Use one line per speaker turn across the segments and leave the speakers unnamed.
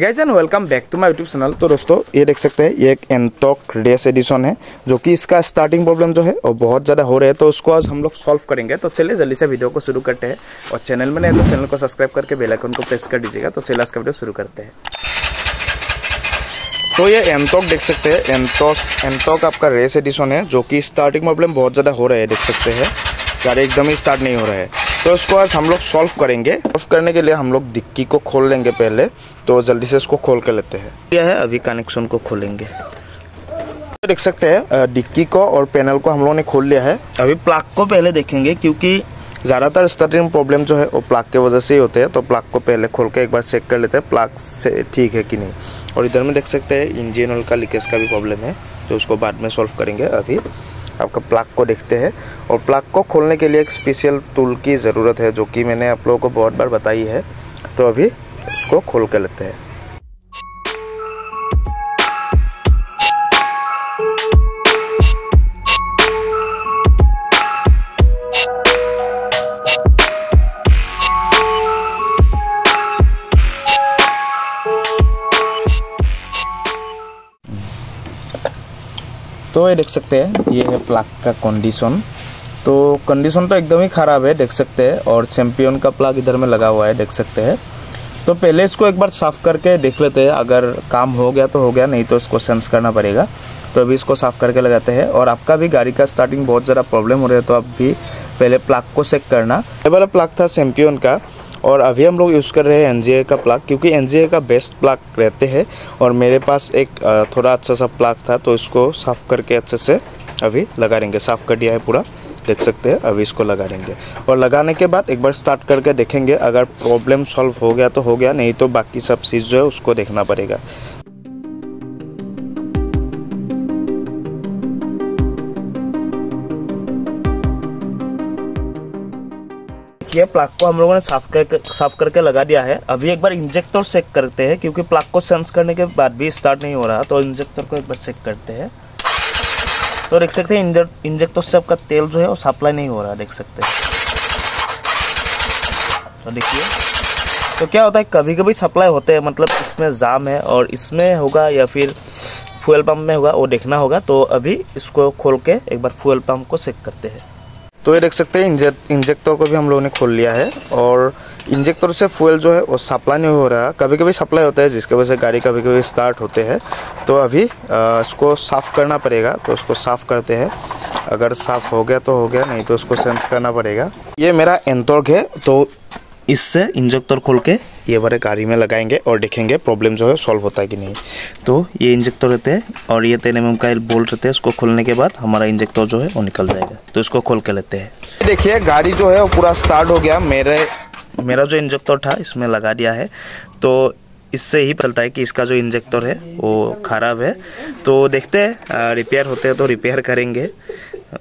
Guys and welcome back to my YouTube channel तो दोस्तों, ये देख सकते हैं, ये एक एंटॉक रेस एडिशन है, जो कि इसका स्टार्टिंग प्रॉब्लम जो है, वो बहुत ज़्यादा हो रहे हैं। तो उसको आज हम लोग सॉल्व करेंगे। तो चलिए जल्दी से वीडियो को शुरू करते हैं। और चैनल में नहीं तो चैनल को सब्सक्राइब करके बेल आइकन को प्रेस कर दीजिएगा। तो चलिए आज का वीडियो शुरू करते हैं। तो ये एंटॉक देख सकते हैं एंटॉक एंटॉक आपका रेस एडिशन है, जो कि स्टार्टिंग प्रॉब्लम बहुत ज़्यादा हो रहा है, देख सकते हैं। गाड़ी एकदम ही स्टार्ट नहीं हो रहा है। तो इसको आज हम लोग सॉल्व करेंगे। सॉल्व करने के लिए हम लोग डिक्की को खोल लेंगे पहले। तो जल्दी से इसको खोल कर लेते हैं। यह है अभी कनेक्शन को खोलेंगे। देख सकते हैं डिक्की को और पैनल को हम लोगों ने खोल लिया है। अभी प्लग को पहले देखेंगे, क्योंकि ज़्यादातर स्टार्टिंग प्रॉब्लम जो है, वो प्लग के वजह से ही होते हैं। तो प्लग को पहले खोल के एक बार चेक कर लेते हैं प्लग से ठीक है कि नहीं। और इधर में देख सकते हैं इंजन ऑयल का लीकेज का भी प्रॉब्लम है तो उसको बाद में सॉल्व करेंगे अभी। आपका प्लग को देखते हैं। और प्लग को खोलने के लिए एक स्पेशल टूल की ज़रूरत है, जो कि मैंने आप लोगों को बहुत बार बताई है। तो अभी इसको खोल कर लेते हैं। तो ये देख सकते हैं, ये है प्लग का कंडीशन तो कंडीशन तो एकदम ही ख़राब है, देख सकते हैं, और चैम्पियन का प्लग इधर में लगा हुआ है, देख सकते हैं। तो पहले इसको एक बार साफ़ करके देख लेते हैं, अगर काम हो गया तो हो गया, नहीं तो इसको सेंस करना पड़ेगा। तो अभी इसको साफ़ करके लगाते हैं, और आपका भी गाड़ी का स्टार्टिंग बहुत ज़्यादा प्रॉब्लम हो रहा है तो आप भी पहले प्लग को चेक करना। ये वाला प्लग था चैम्पियन का और अभी हम लोग यूज़ कर रहे हैं एन का प्लाग क्योंकि एन का बेस्ट प्लाग रहते हैं और मेरे पास एक थोड़ा अच्छा सा प्लाग था तो इसको साफ़ करके अच्छे से अभी लगा देंगे साफ़ कर दिया है पूरा, देख सकते हैं, अभी इसको लगा देंगे और लगाने के बाद एक बार स्टार्ट करके देखेंगे, अगर प्रॉब्लम सॉल्व हो गया तो हो गया, नहीं तो बाकी सब चीज़ जो है उसको देखना पड़ेगा। देखिए प्लग को हम लोगों ने साफ़ करके साफ़ करके लगा दिया है। अभी एक बार इंजेक्टर चेक करते हैं, क्योंकि प्लग को सेंस करने के बाद भी स्टार्ट नहीं हो रहा तो इंजेक्टर को एक बार चेक करते हैं। तो देख सकते हैं इंजेक्टर से आपका तेल जो है वो सप्लाई नहीं हो रहा, देख सकते हैं। तो देखिए तो क्या होता है कभी कभी सप्लाई होते हैं मतलब इसमें जाम है और इसमें होगा या फिर फ्यूल पंप में होगा, वो देखना होगा। तो अभी इसको खोल के एक बार फ्यूल पंप को चेक करते हैं। तो ये देख सकते हैं इंजेक्टर को भी हम लोगों ने खोल लिया है और इंजेक्टर से फ्यूल जो है वो सप्लाई नहीं हो रहा कभी कभी सप्लाई होता है, जिसकी वजह से गाड़ी कभी कभी स्टार्ट होते हैं। तो अभी इसको साफ़ करना पड़ेगा तो उसको साफ़ करते हैं। अगर साफ़ हो गया तो हो गया, नहीं तो उसको सेंस करना पड़ेगा। ये मेरा एंतोर्ग है तो इससे इंजेक्टर खोल के ये वाले गाड़ी में लगाएँगे और देखेंगे प्रॉब्लम जो है सॉल्व होता है कि नहीं। तो ये इंजेक्टर रहते हैं और ये तेन एम का बोल्ट रहते हैं इसको खोलने के बाद हमारा इंजेक्टर जो है वो निकल जाएगा। तो इसको खोल के लेते हैं। देखिए गाड़ी जो है वो पूरा स्टार्ट हो गया। मेरे मेरा जो इंजेक्टर था इसमें लगा दिया है। तो इससे ही चलता है कि इसका जो इंजेक्टर है वो ख़राब है। तो देखते हैं रिपेयर होते हैं तो रिपेयर करेंगे।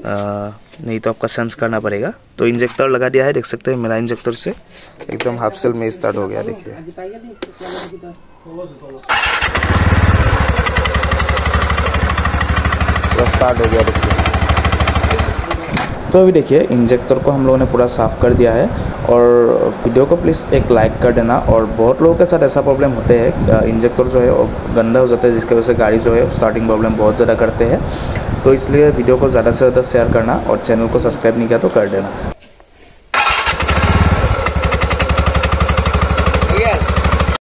आ, नहीं तो आपका सेंस करना पड़ेगा। तो इंजेक्टर लगा दिया है, देख सकते हैं, मेरा इंजेक्टर से एकदम हाफ़ सेल में स्टार्ट हो गया, देखिए। स्टार्ट हो गया, देखिए। तो अभी देखिए इंजेक्टर को हम लोगों ने पूरा साफ़ कर दिया है और वीडियो को प्लीज़ एक लाइक कर देना और बहुत लोगों के साथ ऐसा प्रॉब्लम होते हैं इंजेक्टर जो है गंदा हो जाता है, जिसकी वजह से गाड़ी जो है स्टार्टिंग प्रॉब्लम बहुत ज़्यादा करते हैं। तो इसलिए वीडियो को ज़्यादा से ज़्यादा शेयर करना और चैनल को सब्सक्राइब नहीं किया तो कर देना।